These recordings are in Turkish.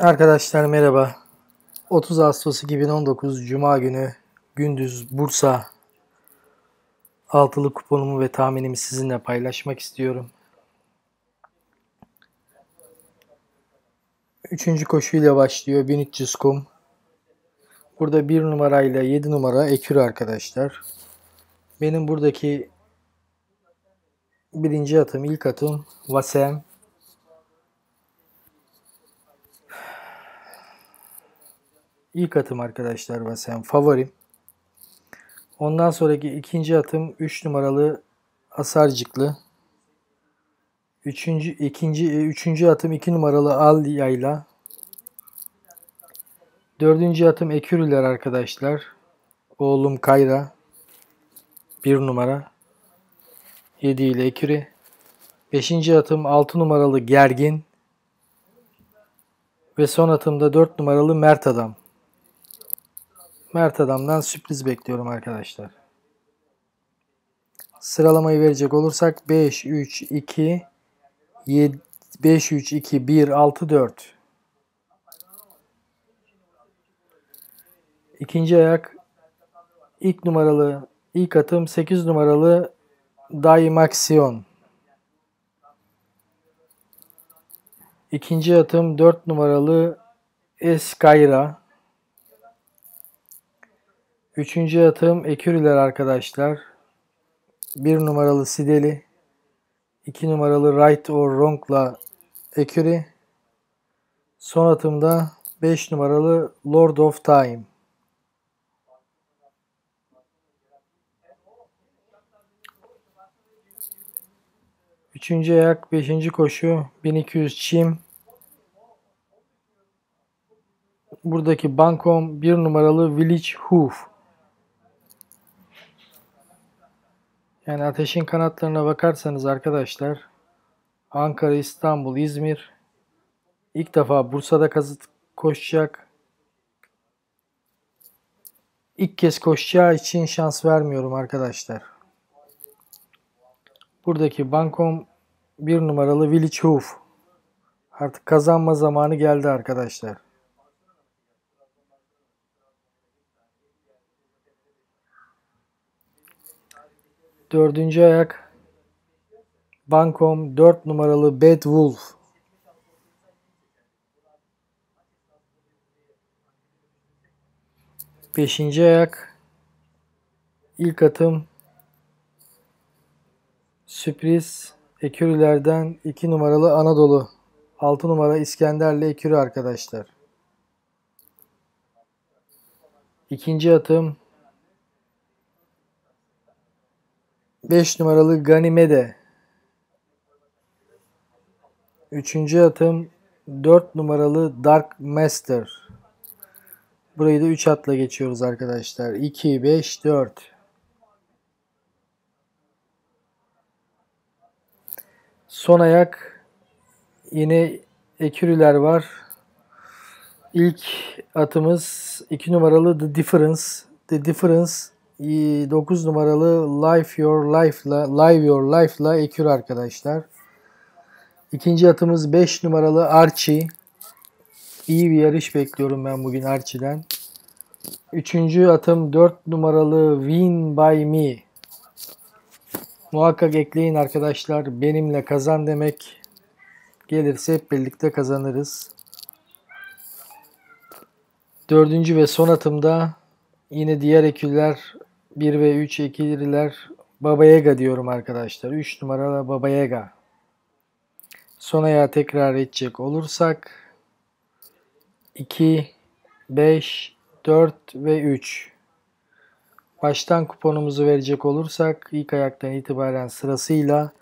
Arkadaşlar merhaba. 30 Ağustos 2019 Cuma günü gündüz Bursa altılı kuponumu ve tahminimi sizinle paylaşmak istiyorum. Üçüncü koşuyla başlıyor 1300 kum. Burada bir numarayla 7 numara ekürü arkadaşlar. Benim buradaki birinci atım ilk atım Vasem. İlk atım arkadaşlar Vasem favorim. Ondan sonraki ikinci atım 3 numaralı Asarcıklı. Üçüncü, ikinci, üçüncü atım 2 numaralı Al Yayla. Dördüncü atım Ekürüler arkadaşlar. Oğlum Kayra. Bir numara. 7 ile Eküri. Beşinci atım 6 numaralı Gergin. Ve son atımda 4 numaralı Mert Adam. Mert Adam'dan sürpriz bekliyorum arkadaşlar. Sıralamayı verecek olursak 5, 3, 2, 7, 5, 3, 2, 1, 6, 4. İkinci ayak ilk numaralı ilk atım 8 numaralı Daimaxion. İkinci atım 4 numaralı Eskayra. Üçüncü atım Ekürüler arkadaşlar. Bir numaralı Sideli. iki numaralı Right or Wrong'la Eküri. Son atımda 5 numaralı Lord of Time. Üçüncü ayak, beşinci koşu, 1200 çim. Buradaki bankom bir numaralı Village Hoof. Yani ateşin kanatlarına bakarsanız arkadaşlar Ankara, İstanbul, İzmir ilk defa Bursa'da kazıt koşacak. İlk kez koşacağı için şans vermiyorum arkadaşlar. Buradaki bankom bir numaralı Village Hoof. Artık kazanma zamanı geldi arkadaşlar. Dördüncü ayak Bankom 4 numaralı Bad Wolf. Beşinci ayak ilk atım sürpriz ekürülerden 2 numaralı Anadolu. 6 numara İskender'le ekürü arkadaşlar. İkinci atım 5 numaralı Ganimede. Üçüncü atım 4 numaralı Dark Master. Burayı da 3 atla geçiyoruz arkadaşlar. 2, 5, 4. Son ayak yine ekürüler var. İlk atımız 2 numaralı The Difference. The Difference 9 numaralı Life Your Life'la Live Your Life'la ekür arkadaşlar. İkinci atımız 5 numaralı Archie. İyi bir yarış bekliyorum ben bugün Archie'den. Üçüncü atım 4 numaralı Win By Me. Muhakkak ekleyin arkadaşlar. Benimle kazan demek. Gelirse hep birlikte kazanırız. Dördüncü ve son atımda yine diğer eküller 1 ve 3 ikililer Baba Yaga diyorum arkadaşlar. 3 numaralı Baba Yaga. Son ayağı tekrar edecek olursak 2, 5, 4 ve 3. Baştan kuponumuzu verecek olursak ilk ayaktan itibaren sırasıyla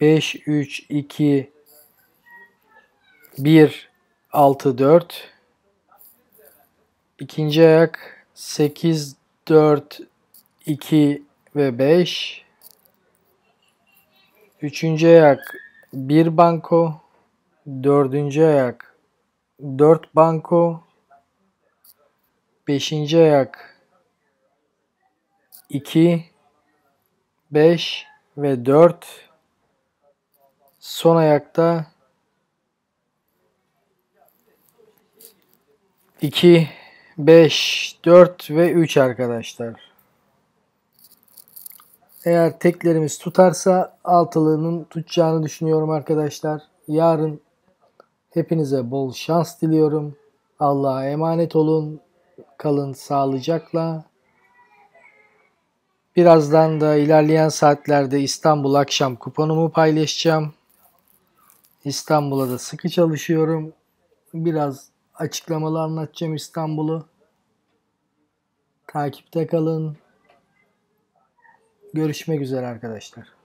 5, 3, 2, 1, 6, 4. İkinci ayak 8, 4, 2 ve 5. Üçüncü ayak 1 banko. Dördüncü ayak 4 banko. Beşinci ayak 2, 5 ve 4. Son ayakta 2, 5, 4 ve 3 arkadaşlar. Eğer teklerimiz tutarsa altılının tutacağını düşünüyorum arkadaşlar. Yarın hepinize bol şans diliyorum. Allah'a emanet olun. Kalın sağlıcakla. Birazdan da ilerleyen saatlerde İstanbul akşam kuponumu paylaşacağım. İstanbul'a da sıkı çalışıyorum. Biraz açıklamalı anlatacağım İstanbul'u. Takipte kalın. Görüşmek üzere arkadaşlar.